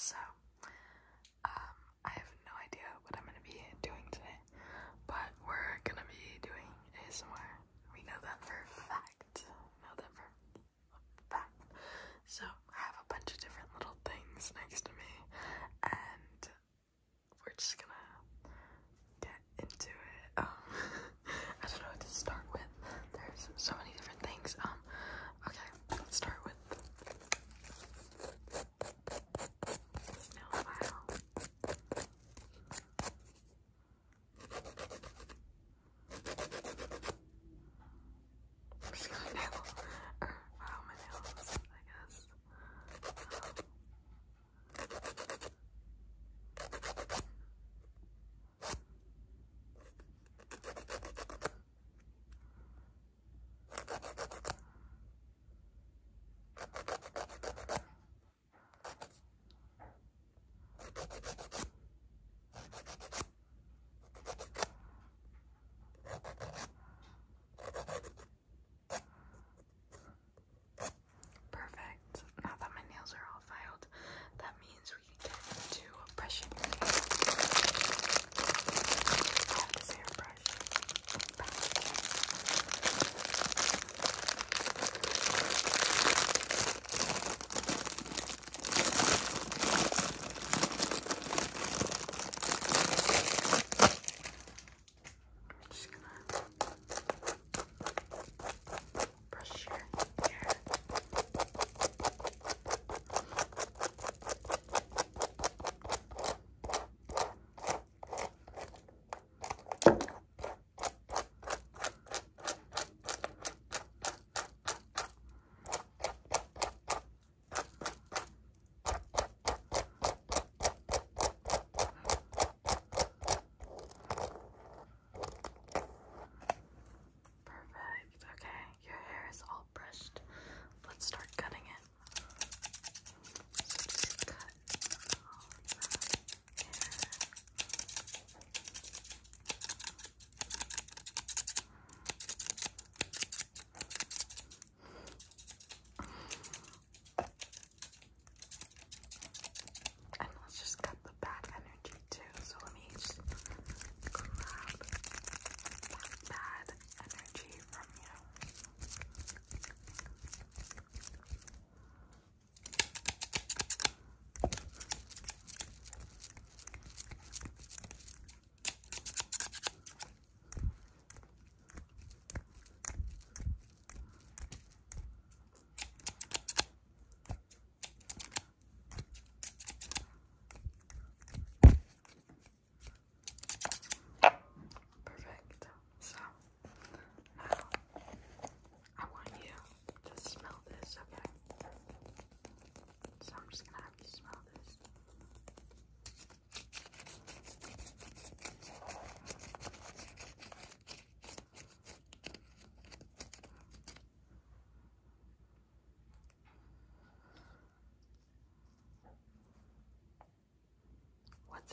So,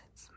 What's